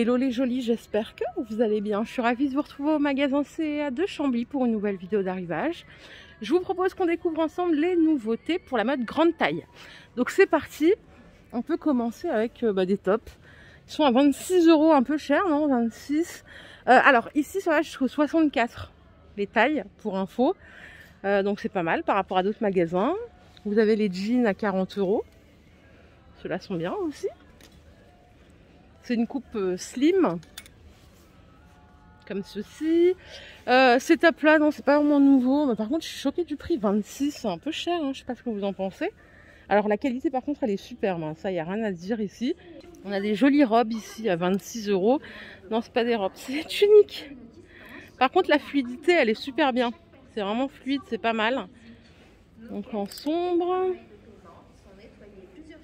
Hello les jolis, j'espère que vous allez bien. Je suis ravie de vous retrouver au magasin CA de Chambly pour une nouvelle vidéo d'arrivage. Je vous propose qu'on découvre ensemble les nouveautés pour la mode grande taille. Donc c'est parti, on peut commencer avec euh, bah, des tops. Ils sont à 26 euros, un peu cher, non 26. Euh, alors ici ça va jusqu'au 64 les tailles pour info. Euh, donc c'est pas mal par rapport à d'autres magasins. Vous avez les jeans à 40 euros. Ceux-là sont bien aussi. C'est une coupe euh, slim. Comme ceci. Euh, ces tapes là, non, c'est pas vraiment nouveau. Mais par contre, je suis choquée du prix. 26, c'est un peu cher. Hein. Je sais pas ce que vous en pensez. Alors la qualité, par contre, elle est superbe. Hein. Ça, il n'y a rien à dire ici. On a des jolies robes ici à 26 euros. Non, c'est pas des robes, c'est des tuniques. Par contre, la fluidité, elle est super bien. C'est vraiment fluide, c'est pas mal. Donc en sombre.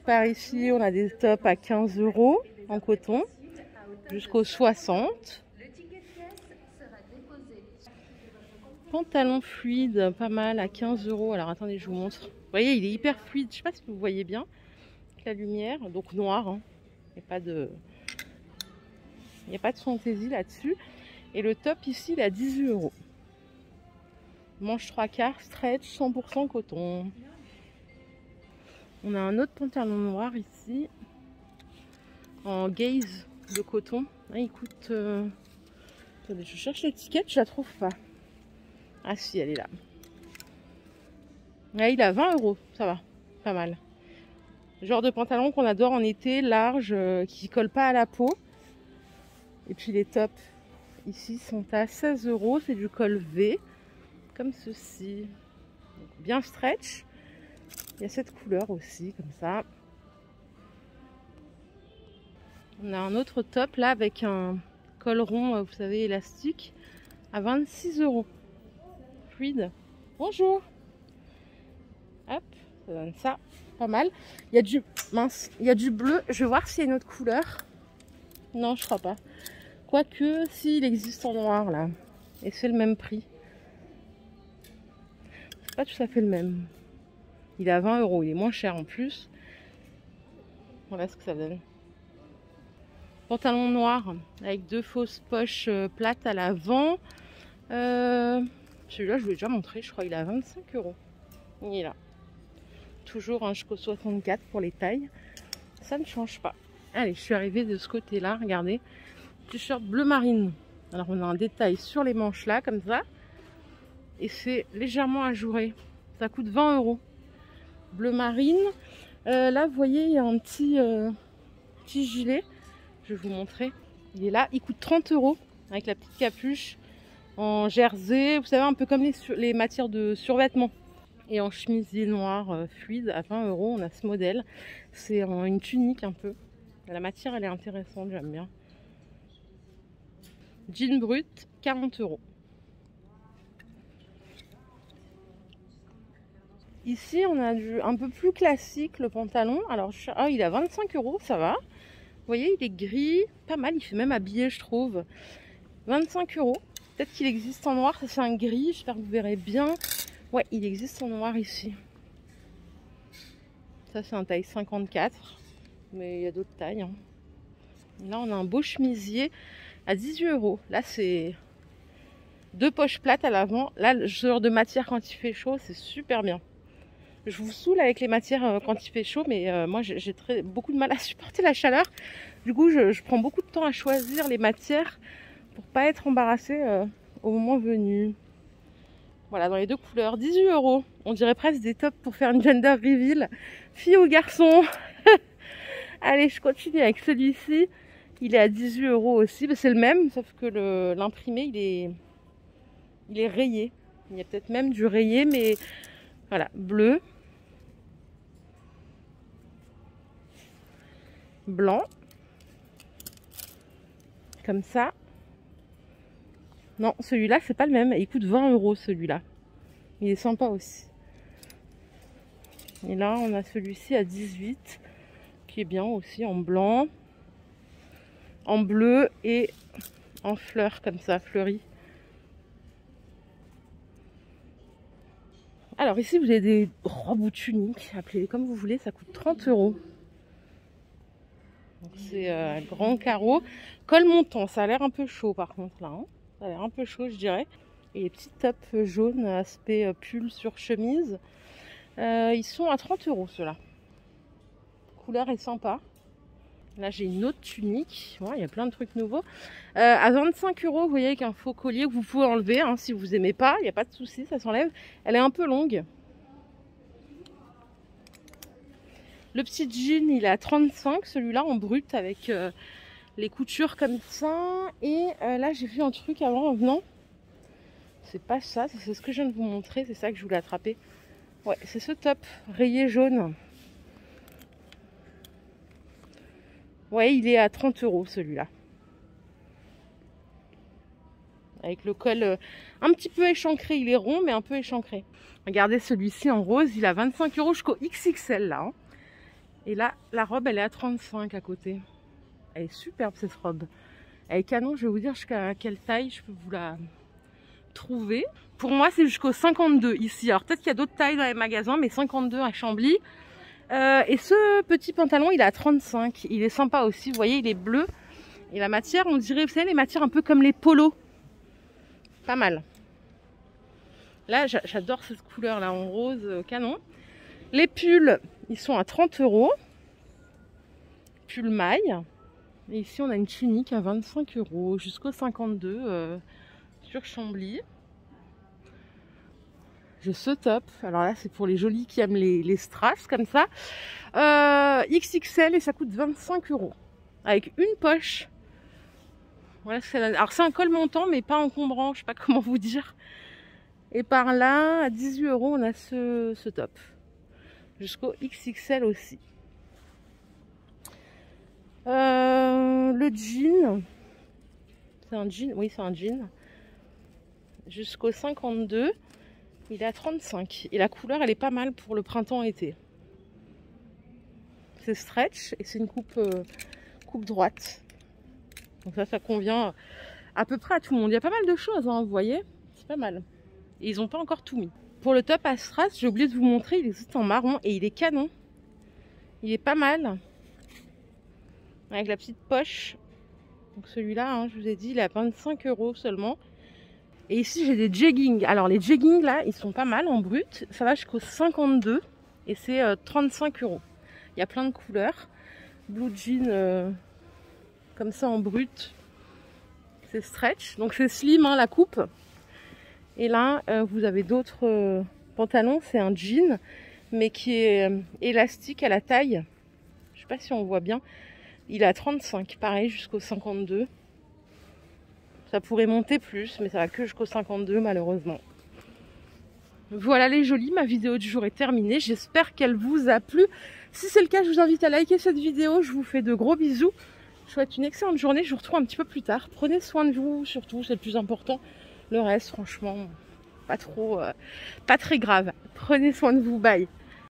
Par ici, on a des tops à 15 euros en coton jusqu'au 60. Pantalon fluide, pas mal, à 15 euros. Alors attendez, je vous montre. Vous voyez, il est hyper fluide. Je sais pas si vous voyez bien la lumière. Donc noir. Hein. Il n'y a pas de... Il n'y a pas de fantaisie là-dessus. Et le top ici, il est à 18 euros. Manche 3 quarts, stretch, 100% coton. On a un autre pantalon noir ici en gaze de coton. Ah, il coûte... Euh, attendez, je cherche l'étiquette, je la trouve pas. Ah si, elle est là. Ah, il a 20 euros, ça va, pas mal. genre de pantalon qu'on adore en été, large, euh, qui colle pas à la peau. Et puis les tops ici sont à 16 euros, c'est du col V, comme ceci. bien stretch. Il y a cette couleur aussi, comme ça. On a un autre top là avec un col rond, euh, vous savez, élastique, à 26 euros. Fluide. Bonjour. Hop, ça donne ça. Pas mal. Il y a du mince, il y a du bleu. Je vais voir s'il y a une autre couleur. Non, je crois pas. Quoique, s'il existe en noir là. Et c'est le même prix. C'est pas tout à fait le même. Il est à 20 euros. Il est moins cher en plus. Voilà ce que ça donne. Pantalon noir avec deux fausses poches euh, plates à l'avant. Euh, celui-là, je vous l'ai déjà montré, je crois il est à 25 euros. Il est là. Toujours un jusqu'au 64 pour les tailles. Ça ne change pas. Allez, je suis arrivée de ce côté-là, regardez. T-shirt bleu marine. Alors on a un détail sur les manches là, comme ça. Et c'est légèrement ajouré. Ça coûte 20 euros. Bleu marine. Euh, là, vous voyez, il y a un petit, petit gilet je vais vous montrer. Il est là, il coûte 30 euros avec la petite capuche en jersey, vous savez un peu comme les, matières de survêtement. Et en chemisier noir euh, fluide à 20 euros, on a ce modèle. C'est une tunique un peu. La matière elle est intéressante, j'aime bien. Jean brut, 40 euros. Ici, on a du un peu plus classique le pantalon. Alors, ah, il a 25 euros, ça va. Vous voyez, il est gris, pas mal, il fait même habillé, je trouve. 25 euros. Peut-être qu'il existe en noir, ça c'est un gris, j'espère que vous verrez bien. Ouais, il existe en noir ici. Ça c'est un taille 54, mais il y a d'autres tailles. Hein. Là on a un beau chemisier à 18 euros. Là c'est deux poches plates à l'avant. Là, le genre de matière quand il fait chaud, c'est super bien je vous saoule avec les matières euh, quand il fait chaud, mais euh, moi j'ai beaucoup de mal à supporter la chaleur. Du coup, je, prends beaucoup de temps à choisir les matières pour pas être embarrassée euh, au moment venu. Voilà, dans les deux couleurs, 18 euros. On dirait presque des tops pour faire une gender reveal. Fille ou garçon? Allez, je continue avec celui-ci. Il est à 18 euros aussi. C'est le même, sauf que l'imprimé, il est, il est rayé. Il y a peut-être même du rayé, mais voilà, bleu. Blanc. Comme ça. Non, celui-là, c'est pas le même. Il coûte 20 euros, celui-là. Il est sympa aussi. Et là, on a celui-ci à 18, qui est bien aussi, en blanc, en bleu et en fleurs, comme ça, fleuri. Alors ici, vous avez des robes ou tuniques, appelez-les comme vous voulez, ça coûte 30 euros. C'est euh, grand carreau. Col montant, ça a l'air un peu chaud par contre là. Hein. ça a l'air un peu chaud je dirais. Et les petits tops jaunes, aspect pull sur chemise. ils sont à 30 euros ceux-là. Couleur est sympa. Là, j'ai une autre tunique. il y a plein de trucs nouveaux. Euh, à 25 euros, vous voyez, avec un faux collier que vous pouvez enlever hein, si vous aimez pas. Il n'y a pas de souci, ça s'enlève. Elle est un peu longue. Le petit jean, il est à 35. Celui-là en brut avec euh, les coutures comme ça. Et euh, là, j'ai vu un truc avant en venant. C'est pas ça, c'est ce que je viens de vous montrer. C'est ça que je voulais attraper. Ouais, c'est ce top rayé jaune. Ouais, il est à 30 euros celui-là. Avec le col euh, un petit peu échancré. Il est rond, mais un peu échancré. Regardez celui-ci en rose. Il a 25 euros jusqu'au XXL là. Hein. Et là, la robe, elle est à 35 à côté. Elle est superbe cette robe. Elle est canon. Je vais vous dire jusqu'à quelle taille je peux vous la trouver. Pour moi, c'est jusqu'au 52 ici. Alors peut-être qu'il y a d'autres tailles dans les magasins, mais 52 à Chambly. Euh, et ce petit pantalon, il est à 35. Il est sympa aussi. Vous voyez, il est bleu. Et la matière, on dirait, vous savez, les matières un peu comme les polos. Pas mal. Là, j'adore cette couleur là en rose euh, canon. Les pulls, ils sont à 30 euros. Pull maille. Et ici, on a une tunique à 25 euros jusqu'au 52 euh, sur Chambly. J'ai ce top. Alors là, c'est pour les jolis qui aiment les, strass comme ça. Euh, XXL et ça coûte 25 euros. Avec une poche. Voilà, Alors c'est un col montant, mais pas encombrant. Je sais pas comment vous dire. Et par là, à 18 euros, on a ce top. Jusqu'au XXL aussi. Euh, le jean. C'est un jean. Oui, c'est un jean. Jusqu'au 52. Il est à 35. Et la couleur, elle est pas mal pour le printemps-été. C'est stretch et c'est une coupe, euh, coupe droite. Donc ça, ça convient à peu près à tout le monde. Il y a pas mal de choses, hein, vous voyez. C'est pas mal. Et ils n'ont pas encore tout mis. Pour le top à strass, j'ai oublié de vous montrer, il est en marron et il est canon. Il est pas mal. Avec la petite poche. Donc celui-là, hein, je vous ai dit, il est à 25 euros seulement. Et ici, j'ai des jeggings. Alors, les jeggings, là, ils sont pas mal en brut. Ça va jusqu'au 52 et c'est 35 euh, euros. Il y a plein de couleurs. Blue jean euh, comme ça en brut. C'est stretch. Donc, c'est slim, hein, la coupe. Et là, euh, vous avez d'autres pantalons. C'est un jean, mais qui est élastique à la taille. Je sais pas si on voit bien. Il est à 35, pareil, jusqu'au 52. Ça pourrait monter plus, mais ça va que jusqu'au 52 malheureusement. Voilà les jolis, ma vidéo du jour est terminée. J'espère qu'elle vous a plu. Si c'est le cas, je vous invite à liker cette vidéo. Je vous fais de gros bisous. Je vous souhaite une excellente journée. Je vous retrouve un petit peu plus tard. Prenez soin de vous, surtout, c'est le plus important. Le reste, franchement, pas trop, euh, pas très grave. Prenez soin de vous. Bye.